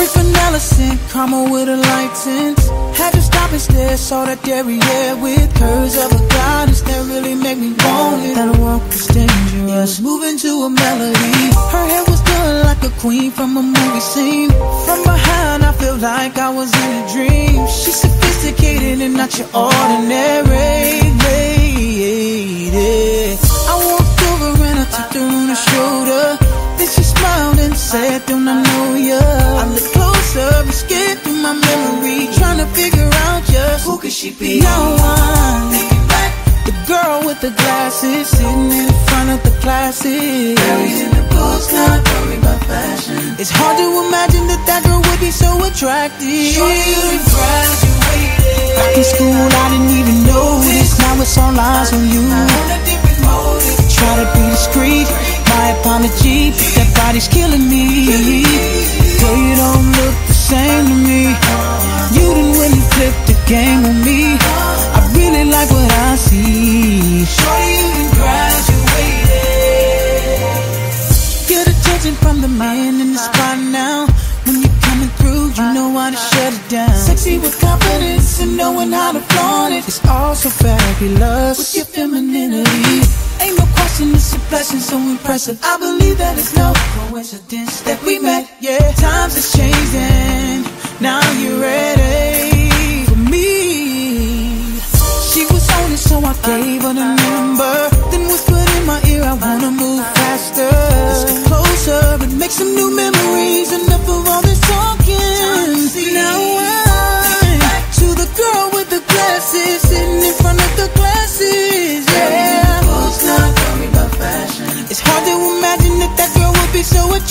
innocent, karma with a license. Had to stop and stare, saw that derriere with curves of a goddess that really make me want it. That walk was dangerous, moving to a melody. Her hair was done like a queen from a movie scene. From behind, I feel like I was in a dream. She's sophisticated and not your ordinary lady. I walked over and I took her on the shoulder. Then she smiled and said, Don't I know ya? I look closer, but scared through my memory, trying to figure out just who could she be. Now I'm thinking back, the girl with the glasses sitting in front of the classes. Buried in the books, not worried about fashion. It's hard to imagine that that girl would be so attractive. Shorty, you graduated. Back in school, I didn't even notice. Now it's all eyes on you. Try to be discreet. My apology, but that body's killing me. Girl, you don't look the same to me. You didn't really flip the game on me. I really like what I see. Shorty, you done graduated. Get attention from the man in the spot now. When you're coming through, you know how to shut it down. Sexy with confidence and knowing how to flaunt it. It's all so fabulous with your femininity. Ain't no question, it's a blessing so impressive. I believe that it's no coincidence that we met. Yeah, times has changing. now you're ready for me. She was on it, so I gave her the number. Then whispered in my ear, I wanna move faster. Let's get closer and make some new memories. Would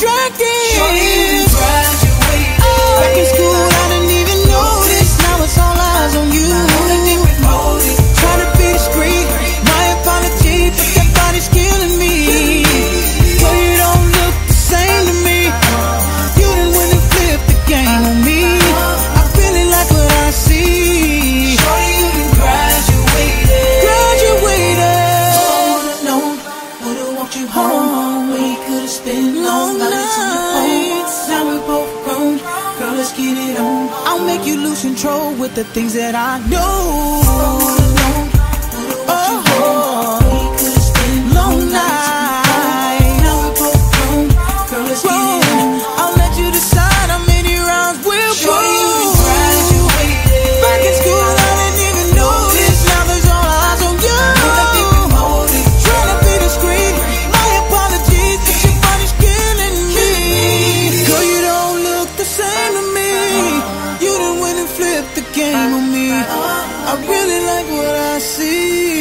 let's get it on. I'll make you lose control with the things that I know. Game on me. I really like what I see.